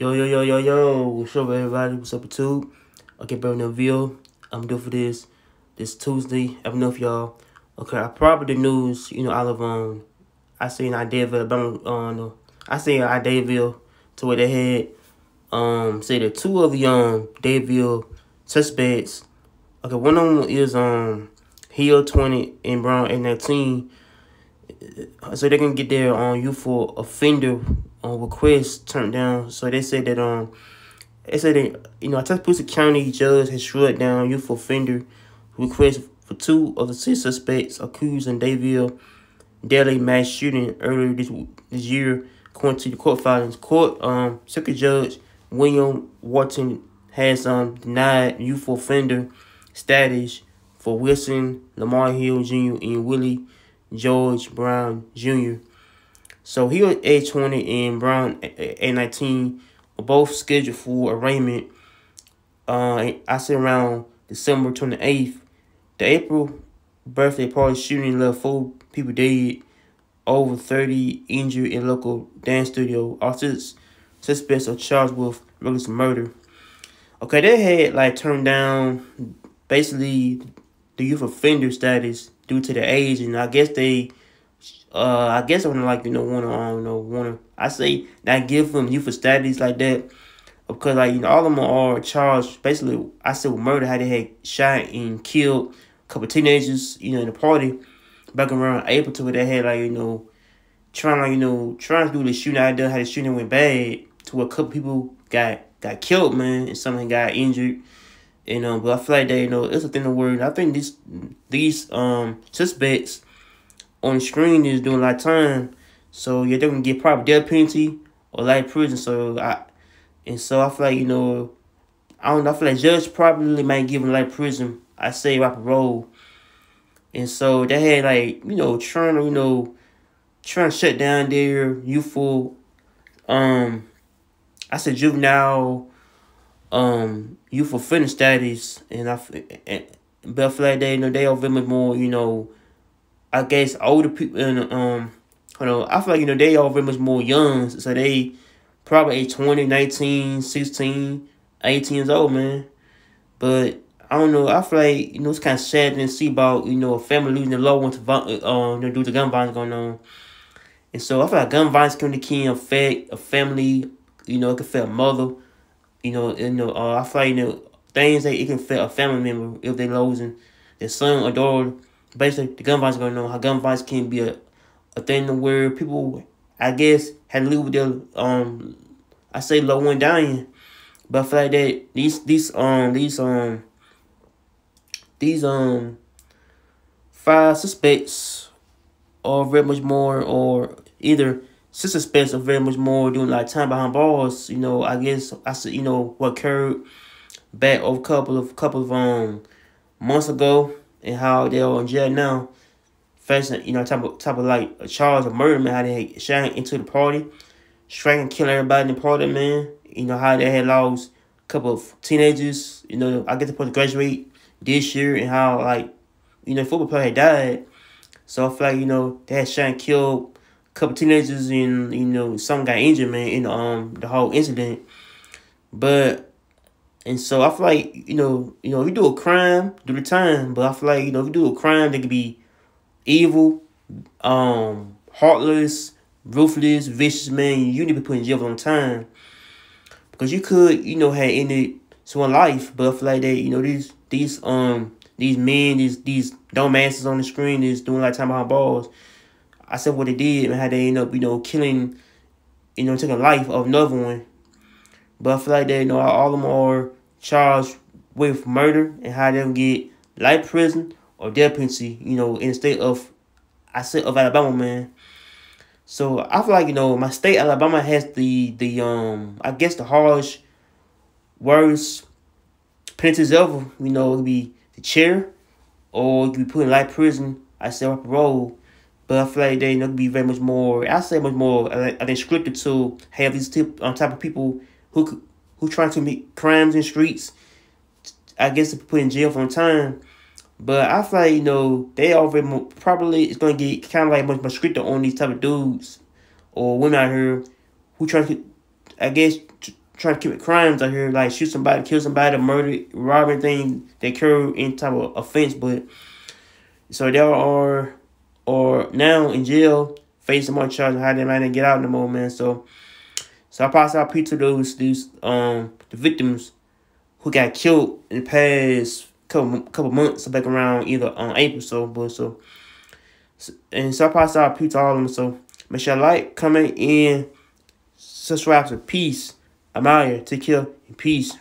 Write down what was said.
Yo, yo, yo, yo, yo. What's up, everybody? What's up, YouTube? Okay, bro, no video. I'm due for this. This Tuesday. I don't know if y'all. Okay, I probably the news, you know, I live on. I seen Idaville, Alabama, um, I seen Idaville to where they had, um, say the two of the, um, Dadeville suspects. Okay, one of them is, um, Hill 20 and Brown 819. So they can get their, um, youthful offender um, request turned down. So they said that um they said that you know a Tuscaloosa County judge has shut down youthful offender request for two of the six suspects accused in Dadeville deadly mass shooting earlier this this year, according to the court filings. Court um circuit judge William Wharton has um denied youthful offender status for Wilson Lamar Hill Jr. and Willie George Brown Jr. So he was A20 and Brown A19 were both scheduled for arraignment. Uh, I said around December 28th. The April birthday party shooting left four people dead, over 30 injured in local dance studio. All six suspects are charged with reckless murder. Okay, they had like turned down basically the youth offender status due to the age, and I guess they uh, I guess I want to like you know want to I don't know want to I say not give them youth status like that because like you know all of them are charged basically I said with murder how they had shot and killed a couple teenagers you know in the party back around April to where they had like you know trying like you know trying to do the shooting I done how the shooting went bad to where a couple people got got killed man and someone got injured. You know, but I feel like they, you know, it's a thing of word. I think these these um suspects on the screen is doing a lot of time. So yeah, they're gonna get probably death penalty or life prison. So I and so I feel like, you know, I don't know, I feel like judge probably might give them life prison. I say rock and roll. And so they had like, you know, trying to, you know, trying to shut down their youthful um I said juvenile um youthful fitness status and I and, but feel like they you know they are more, you know, I guess older people and um you know, I feel like you know they all very much more young, so they probably 20, 19, 16, 18 years old, man. But I don't know. I feel like you know it's kind of sad to see about you know a family losing their loved ones to um due to gun violence going on, and so I feel like gun violence can can affect a family. You know, it can affect a mother. You know, you know. Uh, I feel you know things that it can affect a family member if they losing their son or daughter basically the gun violence going on, how gun violence can be a, a thing where people, I guess, had to live with their um, I say low one dying, but I feel like that these these um these um these um five suspects are very much more or either suspects are very much more doing like time behind bars. You know, I guess I said you know what occurred back a couple of couple of um months ago and how they're in jail now, facing you know type of type of like a charge of murder, man. How they shot into the party, striking, killing everybody in the party, man. You know how they had lost a couple of teenagers. You know, I get supposed to graduate this year, and how like you know football player had died. So I feel like you know they had shot killed couple teenagers, and you know some got injured, man, in um the whole incident. But and so I feel like, you know, you know, if you do a crime, do the time. But I feel like, you know, if you do a crime, they could be evil, um, heartless, ruthless, vicious, man, you need to be put in jail on time. Because you could, you know, have ended someone's life, but I feel like that, you know, these these um these men, these these dumbasses on the screen is doing like time behind balls. I said what they did and how they end up, you know, killing, you know, taking life of another one but I feel like they you know all of them are charged with murder and how they'll get life prison or death penalty, you know, in the state of I said of Alabama, man. So I feel like, you know, my state Alabama has the the um I guess the harsh worst penalties ever. You know, it could be the chair or it could be put in life prison, I said parole. But I feel like they you know, be very much more I say much more I, I think scripted to have these tip, um, type of people who who trying to make crimes in streets, I guess to put in jail for a time. But I feel like, you know, they already probably it's gonna get kind of like much more stricter on these type of dudes or women out here who try to, I guess, trying to commit crimes out here, like shoot somebody, kill somebody, murder, rob anything they carry any type of offense. But so they are now in jail facing more charges how they might not get out no more, man. So so I pass out pizza to those these um the victims who got killed in the past couple couple months back around either on um, April so but so, so and so I pass out pizza all of them. So make sure like, comment, and subscribe to peace. I'm out here. Take care. Peace.